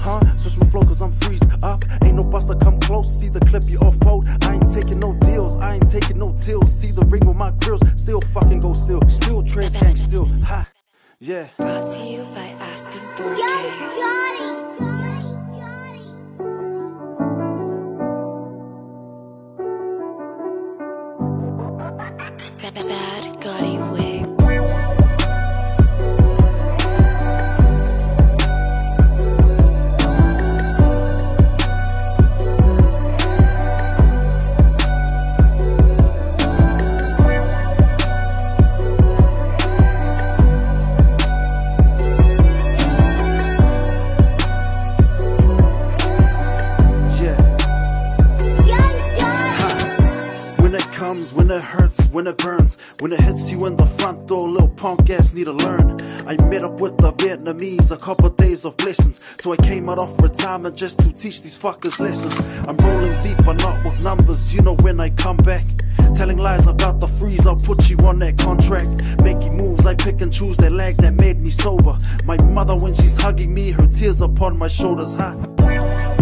huh? Switch my flow cause I'm freeze up. Ain't no buster come close, see the clip you off fold. I ain't taking no deals, I ain't taking no tills. See the ring with my grills, still fucking go still. Still trans gang, still ha. Yeah. Brought to you by Aston 4K. Bad Gotti comes, when it hurts, when it burns, when it hits you in the front door, little punk ass need to learn. I met up with the Vietnamese, a couple days of blessings. So I came out of retirement just to teach these fuckers lessons. I'm rolling deep, but not with numbers. You know when I come back. Telling lies about the freeze, I'll put you on that contract. Making moves, I pick and choose that lag that made me sober. My mother, when she's hugging me, her tears upon my shoulders, huh?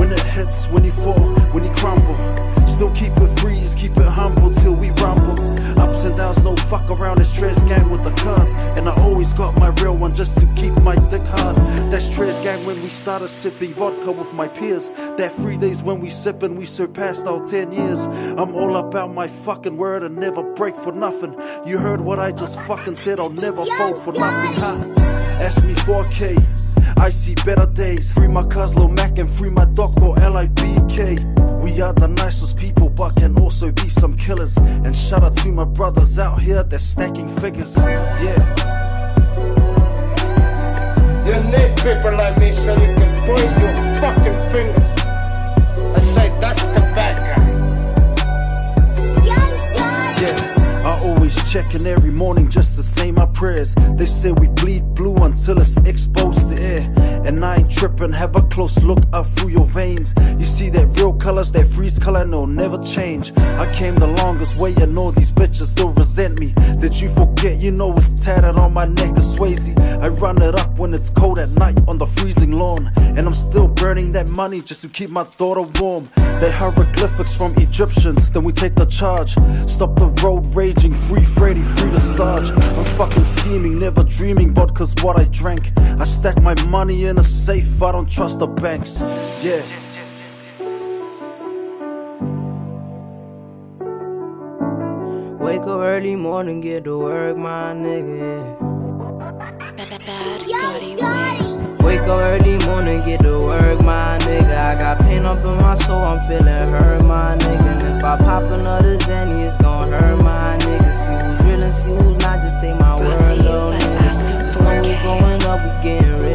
When it hits, when you fall, when you crumble. Still keep it freeze, keep it humble till we rumble. Ups and downs, no fuck around, it's Trez Gang with the cuz. And I always got my real one just to keep my dick hard. That's Trez Gang when we started sipping vodka with my peers. That three days when we sippin', we surpassed our 10 years. I'm all about my fucking word and never break for nothing. You heard what I just fucking said, I'll never fold for nothing, huh? Ask me 4K. I see better days. Free my cuz Lil Mac and free my doc or LIBK. We are the nicest people, but can also be some killers. And shout out to my brothers out here they're stacking figures. Yeah. You need people like me so you can point your fucking fingers and say that's the bad guy. Yeah, I always checkin' every morning prayers. They say we bleed blue until it's exposed to air. And I ain't trippin', have a close look up through your veins. You see that real colors, that freeze color, no, never change. I came the longest way, and all these bitches still resent me. Did you forget, you know it's tattered on my neck of Swayze? I run it up when it's cold at night on the freezing lawn. And I'm still burning that money just to keep my daughter warm. They hieroglyphics from Egyptians, then we take the charge. Stop the road raging, free Freddy, free the Sarge. I'm fucking scheming, never dreaming, vodka's what I drank. I stack my money in a safe, I don't trust the banks. Yeah. Wake up early morning, get to work, my nigga. Bad Gotti Wig. Wake up early morning, get to work, my nigga. I got pain up in my soul, I'm feeling hurt, my nigga. And if I pop another Zanny, it's gon' hurt, my nigga. getting ready.